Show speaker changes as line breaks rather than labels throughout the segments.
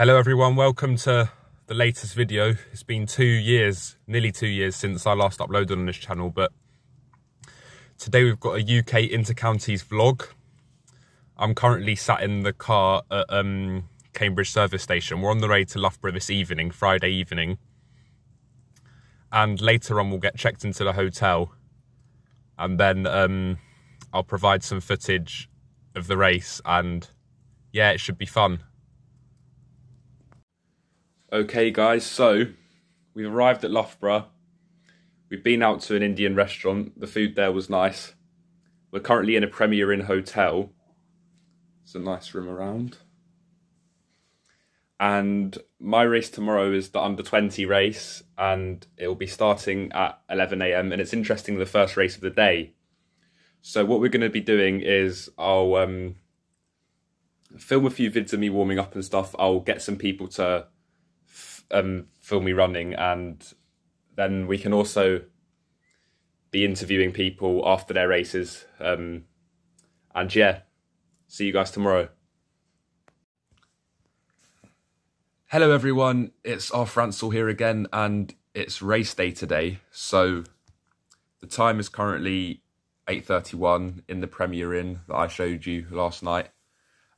Hello everyone, welcome to the latest video. It's been two years, nearly two years since I last uploaded on this channel, but today we've got a UK Intercounties vlog. I'm currently sat in the car at um, Cambridge service station. We're on the way to Loughborough this evening, Friday evening. And later on we'll get checked into the hotel and then um, I'll provide some footage of the race and yeah, it should be fun. Okay guys, so we've arrived at Loughborough. We've been out to an Indian restaurant. The food there was nice. We're currently in a Premier Inn hotel. It's a nice room around. And my race tomorrow is the under 20 race and it will be starting at 11am and it's interesting the first race of the day. So what we're going to be doing is I'll um, film a few vids of me warming up and stuff. I'll get some people to um, film me running, and then we can also be interviewing people after their races. Um, and yeah, see you guys tomorrow. Hello everyone, it's Arthur Ansell here again, and it's race day today. So the time is currently 8.31 in the Premier Inn that I showed you last night.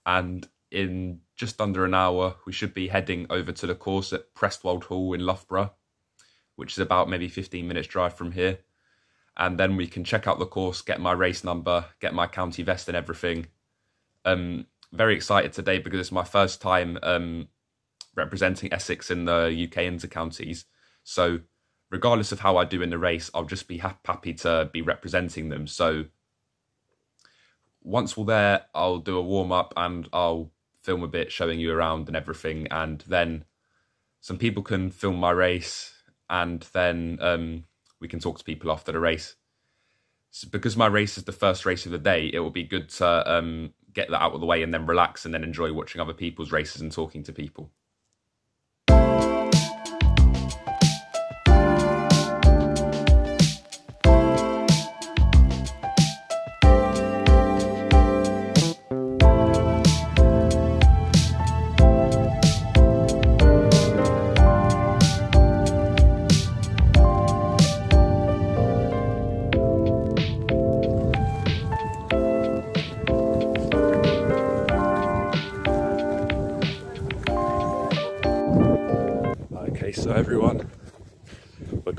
And in just under an hour, we should be heading over to the course at Prestwold Hall in Loughborough, which is about maybe 15 minutes drive from here. And then we can check out the course, get my race number, get my county vest and everything. Um, very excited today because it's my first time um, representing Essex in the UK intercounties. So regardless of how I do in the race, I'll just be happy to be representing them. So once we're there, I'll do a warm up and I'll film a bit showing you around and everything. And then some people can film my race and then um, we can talk to people after the race. So because my race is the first race of the day, it will be good to um, get that out of the way and then relax and then enjoy watching other people's races and talking to people.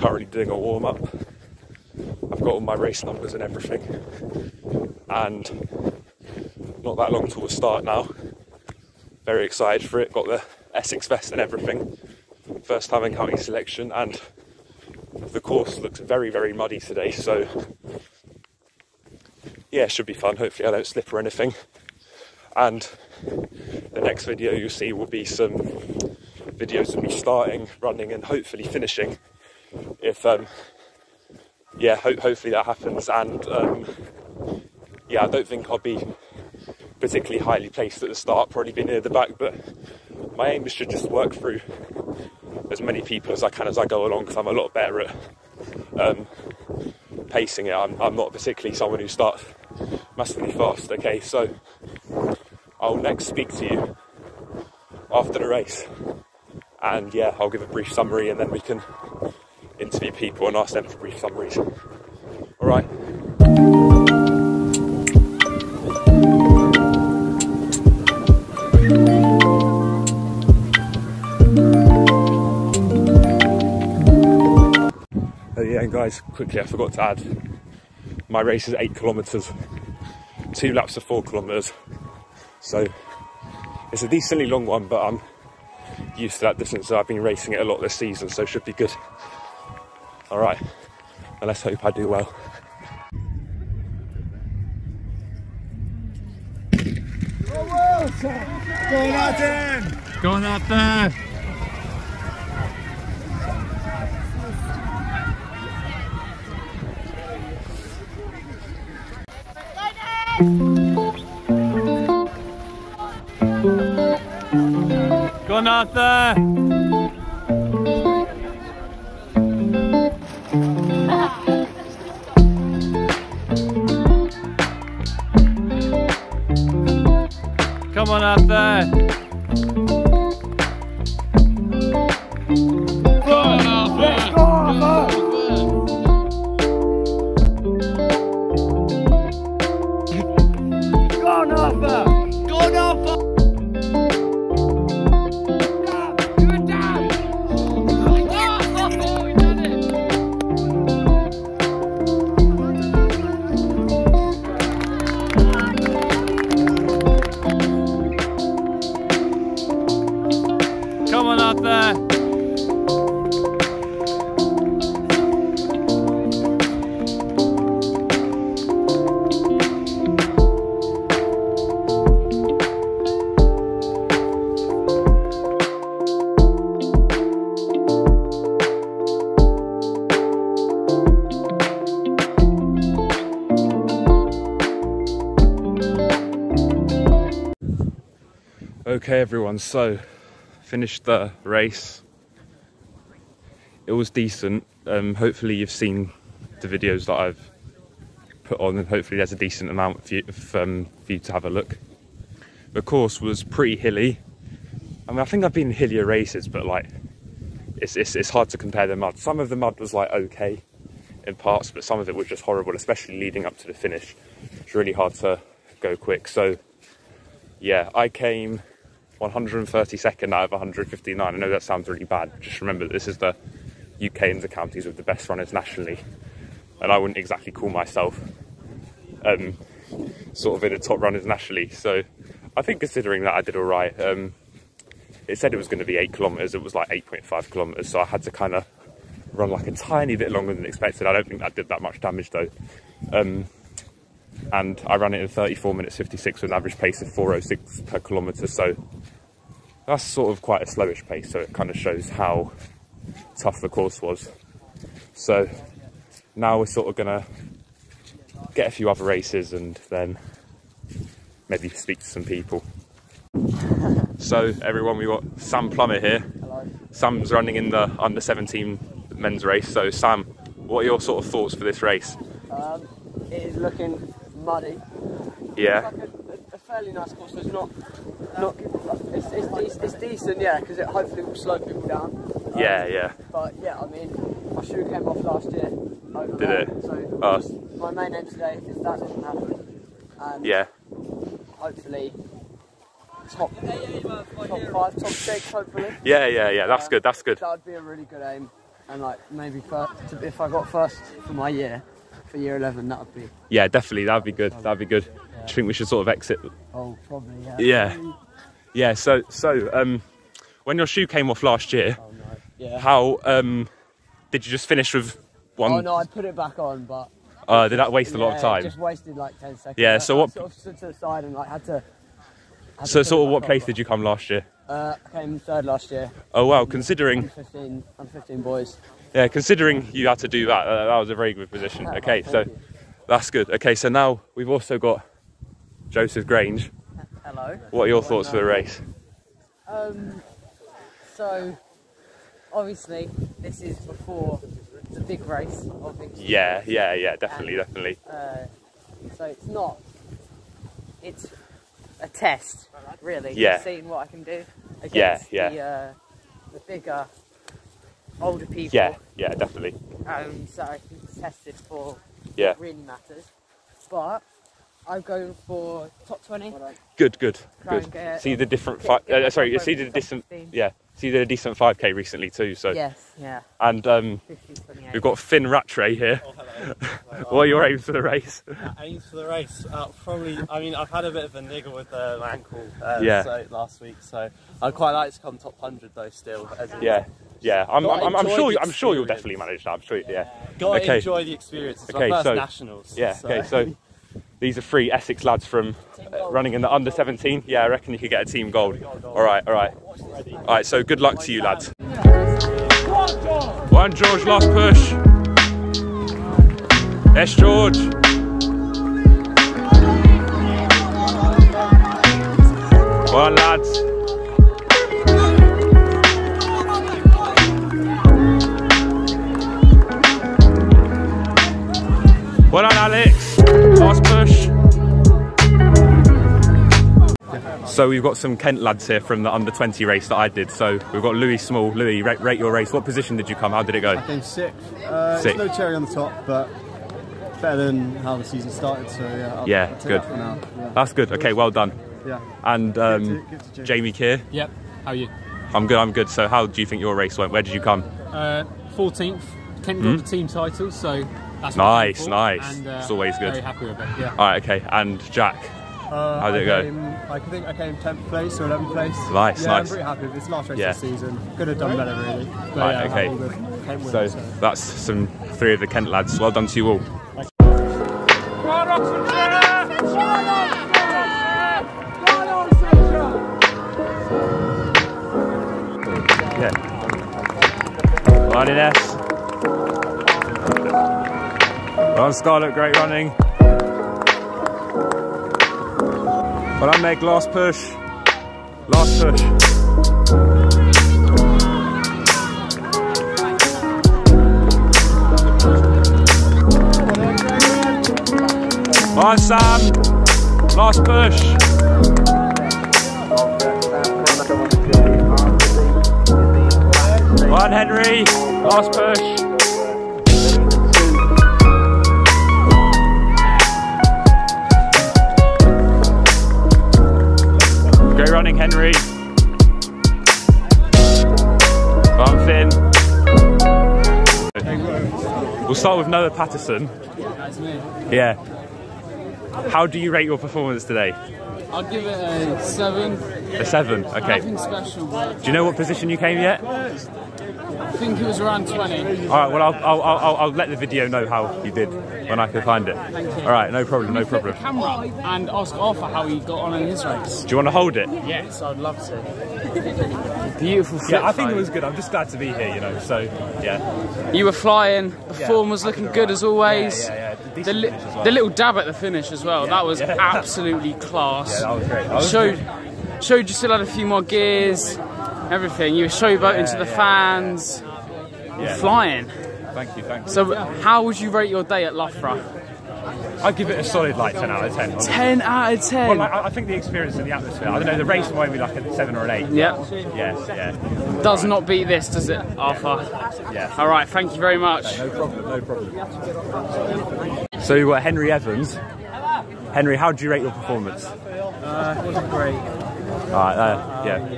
Currently doing a warm up. I've got all my race numbers and everything, and not that long till the start now. Very excited for it. Got the Essex vest and everything. First time in county selection, and the course looks very, very muddy today. So yeah, should be fun. Hopefully, I don't slip or anything. And the next video you'll see will be some videos of me starting, running, and hopefully finishing. If um, yeah, ho- hopefully that happens. And um, yeah, I don't think I'll be particularly highly placed at the start. Probably be near the back, but my aim is to just work through as many people as I can as I go along because I'm a lot better at um, pacing it. I'm, I'm not particularly someone who starts massively fast. Okay, so I'll next speak to you after the race and yeah, I'll give a brief summary and then we can interview people and ask them for brief summaries. All right. Oh yeah, and guys, quickly, I forgot to add, my race is eight kilometres, two laps of four kilometres. So it's a decently long one, but I'm used to that distance. So I've been racing it a lot this season, so it should be good. All right, and let's hope I do well.
Go on out there! Go on out there! Go on
Okay, everyone, so finished the race. It was decent. Um, hopefully, you've seen the videos that I've put on, and hopefully, there's a decent amount for you, um, for you to have a look. The course was pretty hilly. I mean, I think I've been in hillier races, but like, it's, it's, it's hard to compare the mud. Some of the mud was like okay in parts, but some of it was just horrible, especially leading up to the finish. It's really hard to go quick. So, yeah, I came 132nd out of 159. I know that sounds really bad. Just remember that this is the UK and the counties with the best runners nationally, and I wouldn't exactly call myself um, sort of in the top runners nationally. So I think considering that I did all right. Um, it said it was going to be eight kilometers. It was like 8.5 kilometers, so I had to kind of run like a tiny bit longer than expected. I don't think that did that much damage though. Um, and I ran it in 34 minutes 56 with an average pace of 406 per kilometre. So that's sort of quite a slowish pace. So it kind of shows how tough the course was. So now we're sort of gonna get a few other races and then maybe speak to some people. so everyone, we got Sam Plummer here.
Hello.
Sam's running in the under 17 men's race. So Sam, what are your sort of thoughts for this race?
Um, it is looking muddy.
Yeah.
It's like a, a fairly nice course. There's not, not. It's it's, it's decent, yeah, because it hopefully will slow people down. Um,
Yeah, yeah.
But yeah, I mean, my shoe came off last year. Over
Did
there,
it?
So
Oh.
my main aim today is that doesn't happen, and
Yeah.
hopefully top top five, top six, hopefully.
Yeah, yeah, yeah. That's good. That's good.
That would be a really good aim, and like maybe first, if I got first for my year, for year 11, that would be.
Yeah, definitely. That'd be good. That'd be good. Do you think we should sort of exit?
Oh, probably yeah.
Yeah. Yeah. So, so um, when your shoe came off last year,
Oh no. Yeah.
how um, did you just finish with one?
Oh no, I put it back on, but
Uh, did that waste a lot of time?
Just wasted like ten seconds.
Yeah, so
I
what-
Sort of stood to the side and like had to. had
So,
put
sort of, what place
on,
did you come last year?
Uh, I came third last year.
Oh wow, considering.
I'm
considering
15. I'm 15 boys.
Yeah, considering you had to do that, uh, that was a very good position. Okay, so that's good. Okay, so now we've also got Joseph Grange.
Hello.
What are your thoughts for the race?
Um, so, obviously, this is before the big race, obviously.
Yeah, yeah, yeah, definitely, definitely.
Uh, so it's not. It's a test, really.
Yeah.
Seeing what I can do against
Yeah, yeah.
the uh, the bigger, older people.
Yeah, yeah, definitely.
Um, so I can test it for
Yeah,
what really matters. But I'm going for top 20.
good, good,
Try
good.
and get-
See the different
get-
five.
get
Uh,
my
sorry, you
top
see the
top
decent.
15.
Yeah, see a decent 5k recently too. So
Yes, yeah.
and um,
50,
we've got Finn Rattray here.
Hello.
What are your aims for the race?
aims for the race? Uh, probably. I mean, I've had a bit of a niggle with uh, my ankle. Uh,
Yeah.
So last week, so I'd quite like to come top hundred though. Still. As
Yeah, yeah. I'm, I'm, I'm sure. I'm sure you'll definitely manage that. I'm sure. Yeah.
Got to
Okay.
enjoy the experience. It's
Okay,
my first
so-
nationals.
Yeah. Okay. So these are three Essex lads from uh, running in the under 17. Yeah, I reckon you could get a team gold. All right. All right. All right. So good luck to you, lads. One George, last push. Yes, George. One lads. Well done, Alex. Last push. So we've got some Kent lads here from the under 20 race that I did. So we've got Louis Small. Louis, rate, rate your race. What position did you come? How did it go?
Came sixth. Uh,
Sixth.
No cherry on the top, but better than how the season started. So yeah, I'll,
Yeah,
I'll take
good.
that for now. Yeah.
That's good. Okay, well done.
yeah.
And
Good
um,
to- good to Jamie.
Jamie Keir.
Yep. How are you?
I'm good. I'm good. So how do you think your race went? Where did you come?
Uh, 14th. Kent got the team title, so that's?
Nice, nice.
And, uh,
It's always good.
Very happy with it. Yeah.
All right. Okay. And Jack.
Uh,
How did
I
it go?
came Like, I think I came 10th place or 11th place.
Nice,
yeah,
nice.
I'm pretty happy with this last race
Yeah.
of the season. Could have done better, really. But
Right,
yeah,
okay.
all good.
So
winning, so.
that's some three of the Kent lads. Well done to you all. Yeah. Well done, Ines. Well done, Scarlett. Great running. Well done, Meg. Last push. Last push. On, Sam. Last push. Come on, Henry. Last push. Great running, Henry. On, Finn. We'll start with Noah Patterson. Yeah. How do you rate your performance today?
I'll give it a seven.
A seven. Okay.
Nothing special,
Do you know what position you came yet?
I think it was around 20.
All right. Well, I'll, I'll, I'll, I'll let the video know how you did when I can find it. All right. No problem. No
Flip the
problem.
camera and ask Arthur how he got on in his race.
Do you want to hold it?
Yes, I'd love to. Beautiful flip
Yeah, I think it was good. I'm just glad to be here. You know. So yeah.
You were flying. The
Yeah,
form was looking good as always.
Yeah, yeah, yeah. Decent
The, li-
well.
the little dab at the finish as well. that was
yeah.
absolutely class.
Yeah, that was great. That was
showed
great.
showed you still had a few more gears, everything. You were showboating to the
yeah.
fans,
Yeah.
flying.
Thank you. Thank you.
So, how would you rate your day at Loughborough?
I'd give it a solid like 10 out of 10. honestly.
10 out of 10.
Well, like, I I think the experience and the atmosphere. I don't know. The race might be like a seven or an eight.
yeah,
Yeah. Yeah.
does not beat this, does it, Arthur?
Yeah.
All right, thank you very much.
No problem, no problem. So you've got Henry Evans. Henry, how do you rate your performance?
Uh, it wasn't great.
Alright, uh, yeah.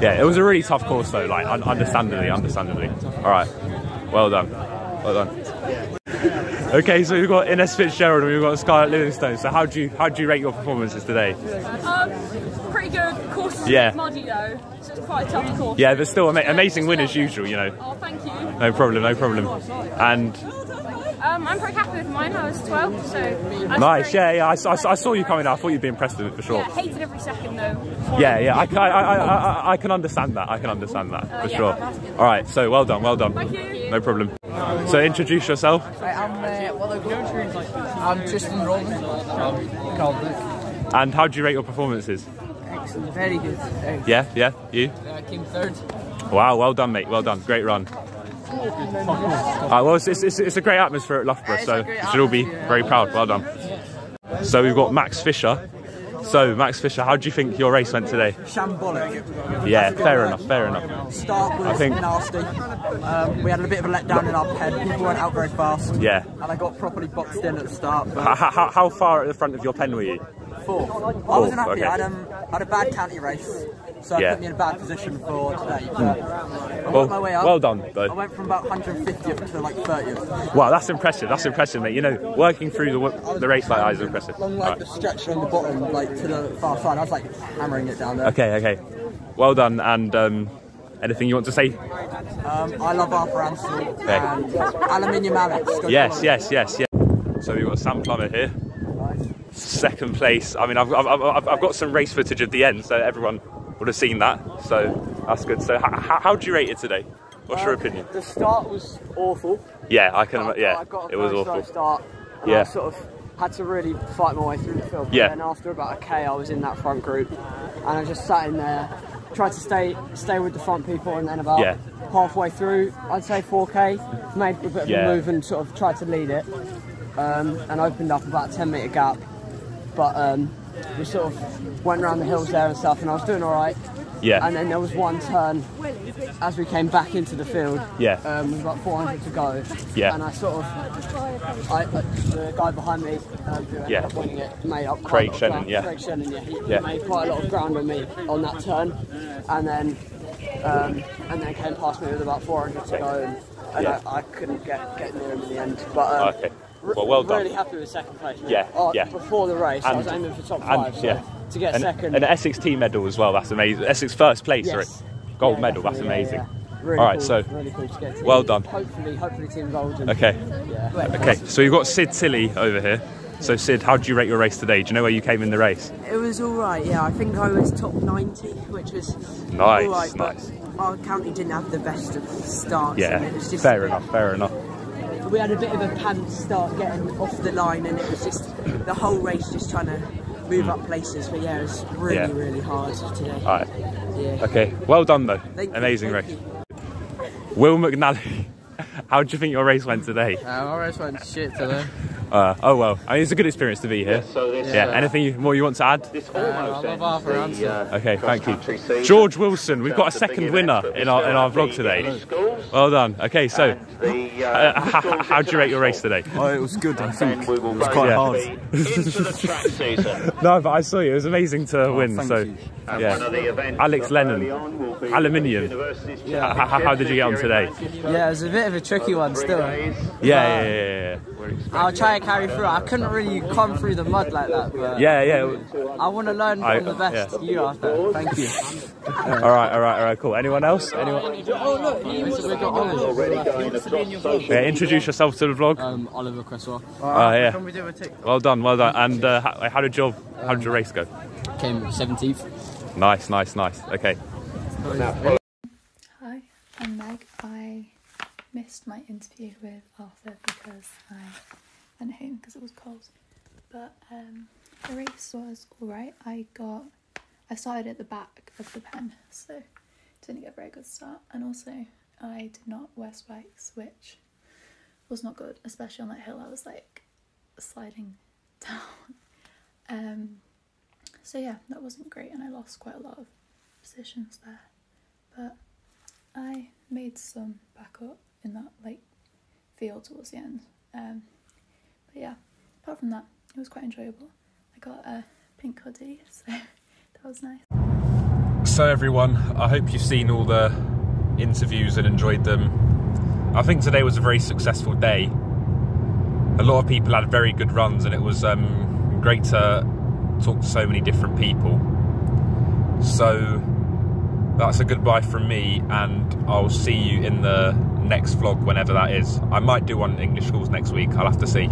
Yeah, it was a really tough course though, like un- understandably, understandably. Alright, well done. Well done. Okay, so we've got Ines Fitzgerald and we've got Scarlett Livingstone. So how do you how do you rate your performances today?
Um, pretty good. Course is
Yeah.
muddy though, so it's quite a tough course.
Yeah, but still ama- amazing win as usual, you know.
Oh, thank you.
No problem, no problem. And
Um, I'm pretty happy with mine. I was 12, so. I was
nice, yeah, yeah. I, saw- I I saw you coming out. I thought you'd be impressed with it for sure.
Yeah, hated every second though.
Yeah, yeah, I, I, I, I, I- I can understand that. I can understand that for
yeah.
sure. All right, so well done, well done.
Thank you.
No problem. So introduce yourself.
I'm, uh, well, I'm Tristan Roland.
And how do you rate your performances?
Excellent, very good. Uh,
Yeah, yeah, you.
I came third.
Wow, well done, mate. Well done. Great run. Uh, well, it's, it's, it's, it's a great atmosphere at Loughborough,
It's
so you should all be very proud. Well done. So we've got Max Fisher. So Max Fisher, how do you think your race went today?
shambolic.
Yeah, fair enough, fair enough.
Start was
I think-
nasty. Um, we had a bit of a letdown in our pen. People went out very fast.
Yeah.
And I got properly boxed in at the start.
How, how, how far at the front of your pen were you?
fourth. I wasn't happy.
okay.
I had, um, I had a bad county race. So
Yeah.
put me in a bad position for today. I
Well,
worked my way up.
well done,
I went from about 150th to like 30th.
Wow, that's impressive. That's impressive, mate. You know, working through the, the race like that is impressive.
Along like the stretch on the bottom, like to the far side. I was like hammering it down there.
Okay, okay. Well done. And um, anything you want to say?
Um, I love Arthur Ansell
Okay.
and Aluminium Alex.
Yes, yes, yes, yes. So we've got Sam Plummer here. Second place. I mean, I've, I've, I've, I've got some race footage of the end, so everyone would have seen that. So that's good. So how, do you rate it today? What's your opinion?
The start was awful.
Yeah, I can.
I-
Yeah,
I got a
it was awful.
start.
Yeah.
I sort of had to really fight my way through the field.
Yeah.
And after about a K, I was in that front group, and I just sat in there, tried to stay stay with the front people, and then about
Yeah.
halfway through, I'd say 4K, made a bit of
Yeah.
a move and sort of tried to lead it, um, and opened up about a 10 metre gap. But um, we sort of went around the hills there and stuff, and I was doing all right.
Yeah.
And then there was one turn as we came back into the field.
Yeah.
Um, with about 400 to go.
Yeah.
And I sort of, I, uh, the guy behind me, um, who ended
Yeah.
up winning it, made up quite
Craig
a lot of
Shannon,
ground.
yeah.
Craig Shannon, yeah. He, he made quite a lot of ground on me on that turn, and then, um, and then came past me with about 400 to go, and, and
Yeah.
I, I couldn't get get near him in the end. But um,
Okay. Well, well done.
Really happy with second place. mate.
Yeah,
Oh,
yeah.
Before the race, I was aiming for top
and-
five. so
yeah.
To get
An,
second.
an Essex team medal as well. That's amazing. Essex first place,
Yes.
sorry. Gold
Yeah,
medal. That's amazing.
yeah, yeah. Really
All right,
cool,
so
really cool to get to.
well done.
Hopefully, hopefully, team gold.
Okay.
Yeah.
Okay. So you've got Sid Tilly over here. So Sid, how do you rate your race today? Do you know where you came in the race?
It was all right. Yeah, I think I was top 90, which was
Nice,
all right, but
nice.
Our county didn't have the best of starts.
Yeah.
and it was just
Fair enough. Fair enough.
We had a bit of a pants start getting off the line, and it was just the whole race just trying to move up places. But yeah, it was really.
Yeah.
really hard today.
All right.
Yeah.
Okay. Well done though.
Thank you,
Amazing
thank
race.
you.
Will McNally, how do you think your race went today?
Uh, our race went shit today.
Uh, oh well, I mean, it's a good experience to be here. Yeah. Anything more you want to add?
I love Arthur Ansell.
Okay, thank you. George Wilson, we've got a second winner in our in our vlog today. Well done. Okay, so uh, how, how do you rate your race today?
Oh, it was good, I think. It was quite
Yeah.
hard.
No, but I saw you. It was amazing to win.
thank
So,
you.
yeah. Alex Lennon, aluminium. How, how, how did you get on today?
Yeah, it was a bit of a tricky one still.
Yeah, yeah, yeah,
I'll try and carry through. I couldn't really come through the mud like that, but
yeah, yeah. yeah.
I want to learn from
I-
the best.
yeah.
You Arthur. Thank you.
All right, all right, all right. Cool. Anyone else? Anyone? Yeah, introduce yourself to the vlog.
Um, Oliver Cresswell
Oh yeah.
Can we do a tick?
Well done, well done. And uh, how, how did your how did your race go?
came 17th.
Nice, nice, nice. Okay.
Hi, I'm Meg. I missed my interview with Arthur because I went home because it was cold. But um, the race was alright. I got, I started at the back of the pen, so didn't get a very good start. And also, I did not wear spikes, which was not good, especially on that hill. I was like sliding down. Um, so yeah, that wasn't great, and I lost quite a lot of positions there. But I made some back up in that like field towards the end. Um, but yeah, apart from that, it was quite enjoyable. I got a pink hoodie, so that was nice.
So everyone, I hope you've seen all the interviews and enjoyed them. I think today was a very successful day. A lot of people had very good runs, and it was um, great to talk to so many different people. So that's a goodbye from me, and I'll see you in the next vlog whenever that is. I might do one in English schools next week. I'll have to see.